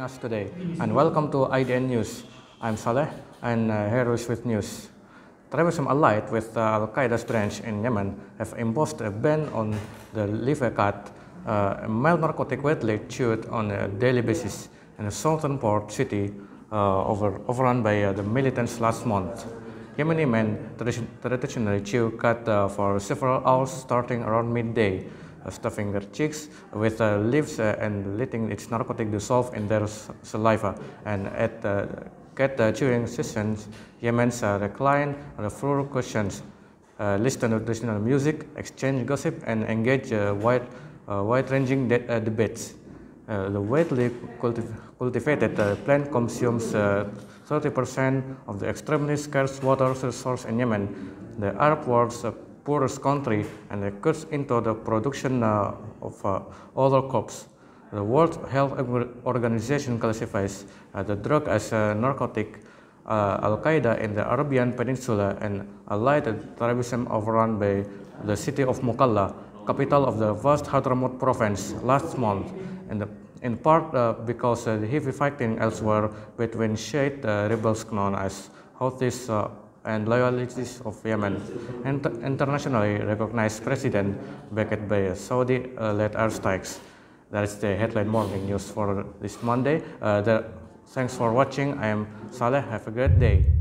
us today, and welcome to IDN News. I'm Saleh, and uh, here is with news. Terrorism allied with uh, Al Qaeda's branch in Yemen have imposed a ban on the Livekat, uh, a mild narcotic widely chewed on a daily basis in a southern port city uh, over, overrun by uh, the militants last month. Yemeni men traditionally chew khat uh, for several hours starting around midday, stuffing their cheeks with uh, leaves uh, and letting its narcotic dissolve in their saliva. And at the khat chewing sessions, Yemen's recline on the floor cushions, listen to traditional music, exchange gossip, and engage wide, wide-ranging de debates. Uh, the widely cultiv cultivated uh, plant consumes 30% uh, of the extremely scarce water resource in Yemen, the Arab world's poorest country, and it cuts into the production of other crops. The World Health Organization classifies the drug as a narcotic uh, Al Qaeda in the Arabian Peninsula and allied terrorism overrun by the city of Mukalla, capital of the vast Hadramaut province, last month in, the, in part uh, because uh, the heavy fighting elsewhere between Shiite uh, rebels known as Houthis uh, and loyalities of Yemen, and internationally recognized president backed by Saudi-led uh, airstrikes. That is the headline morning news for this Monday. Uh, the, thanks for watching. I am Saleh. Have a great day.